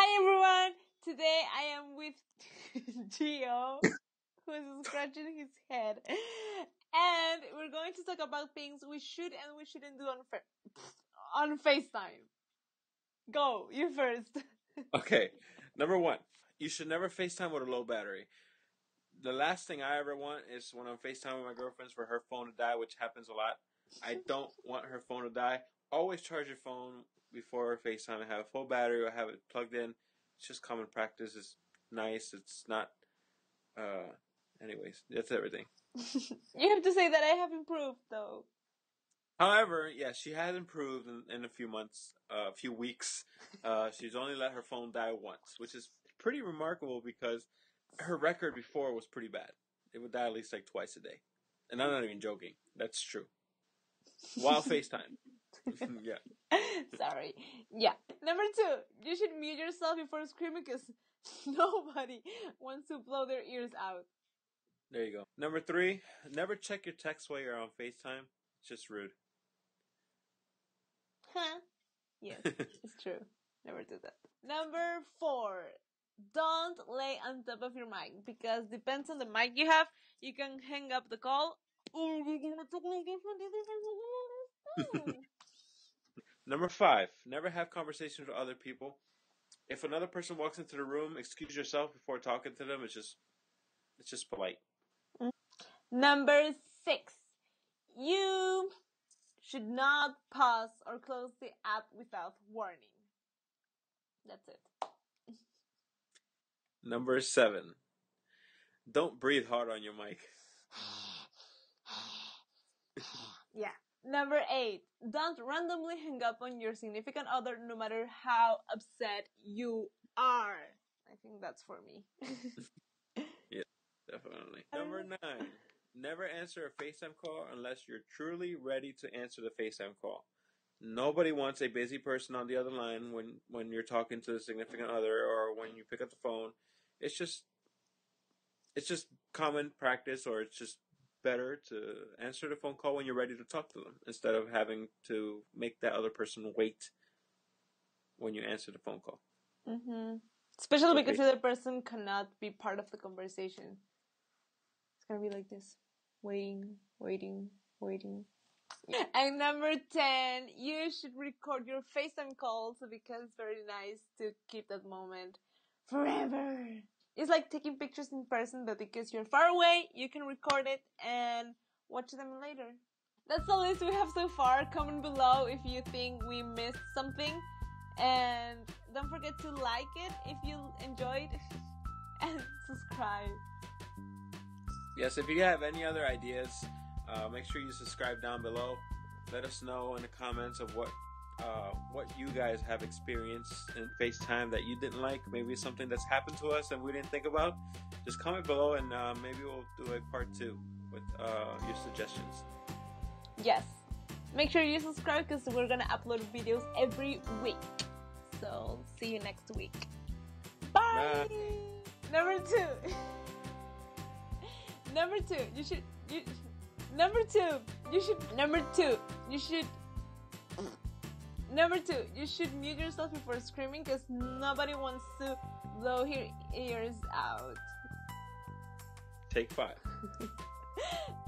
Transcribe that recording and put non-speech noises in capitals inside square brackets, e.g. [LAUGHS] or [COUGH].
Hi everyone! Today I am with [LAUGHS] Gio, who is scratching his head. And we're going to talk about things we should and we shouldn't do on, fa- on FaceTime. Go, you first. [LAUGHS] Okay, number one, you should never FaceTime with a low battery. The last thing I ever want is when I'm FaceTime with my girlfriends for her phone to die, which happens a lot. I don't want her phone to die. Always charge your phone before FaceTime and have a full battery or have it plugged in. It's just common practice. It's nice. It's not. Uh, anyways, that's everything. [LAUGHS] You have to say that I have improved though. However, yeah, she has improved in, in a few months, uh, a few weeks. Uh, [LAUGHS] she's only let her phone die once, which is pretty remarkable because her record before was pretty bad. It would die at least like twice a day. And I'm not even joking. That's true. While [LAUGHS] FaceTime. [LAUGHS] yeah. [LAUGHS] Sorry. Yeah. Number two, you should mute yourself before screaming because [LAUGHS] nobody wants to blow their ears out. There you go. Number three, never check your text while you're on FaceTime. It's just rude. Huh? Yes, it's true. Never do that. Number four, don't lay on top of your mic because depends on the mic you have, you can hang up the call. Number five, never have conversations with other people. If another person walks into the room, excuse yourself before talking to them. It's just, it's just polite. Number six, you should not pause or close the app without warning. That's it. Number seven, don't breathe hard on your mic. [SIGHS] Yeah. Number eight, don't randomly hang up on your significant other no matter how upset you are. I think that's for me. [LAUGHS] yeah, Definitely. Number uh, nine, never answer a FaceTime call unless you're truly ready to answer the FaceTime call. Nobody wants a busy person on the other line when, when you're talking to a significant other or when you pick up the phone. It's just, it's just common practice or it's just better to answer the phone call when you're ready to talk to them instead of having to make that other person wait when you answer the phone call. hmm Especially because Okay. the other person cannot be part of the conversation. It's gonna be like this. Waiting, waiting, waiting. [LAUGHS] And number 10, you should record your FaceTime calls because it's very nice to keep that moment forever. It's like taking pictures in person, but because you're far away, you can record it and watch them later. That's the list we have so far. Comment below if you think we missed something. And don't forget to like it if you enjoyed [LAUGHS] and subscribe. Yes, if you have any other ideas, uh, make sure you subscribe down below. Let us know in the comments of what uh, what you guys have experienced in FaceTime that you didn't like. Maybe something that's happened to us and we didn't think about. Just comment below and uh, maybe we'll do a part two with uh, your suggestions. Yes. Make sure you subscribe because we're gonna upload videos every week. So see you next week. Bye. Number two. [LAUGHS] number two. You should. You. Number two. You should. Number two. You should. Number two. You should mute yourself before screaming because nobody wants to blow your ears out. Take five. [LAUGHS]